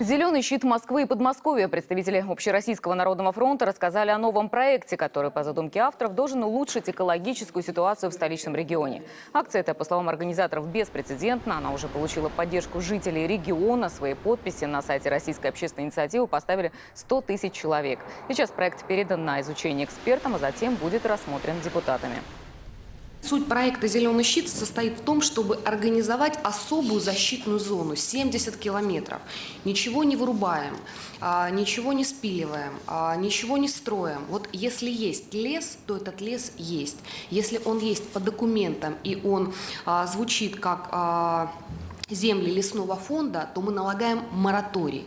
Зеленый щит Москвы и Подмосковья. Представители Общероссийского народного фронта рассказали о новом проекте, который, по задумке авторов, должен улучшить экологическую ситуацию в столичном регионе. Акция эта, по словам организаторов, беспрецедентна. Она уже получила поддержку жителей региона. Свои подписи на сайте Российской общественной инициативы поставили 100 тысяч человек. Сейчас проект передан на изучение экспертам, а затем будет рассмотрен депутатами. Суть проекта «Зеленый щит» состоит в том, чтобы организовать особую защитную зону 70 километров. Ничего не вырубаем, а, ничего не спиливаем, а, ничего не строим. Вот если есть лес, то этот лес есть. Если он есть по документам и он а, звучит как земли лесного фонда, то мы налагаем мораторий.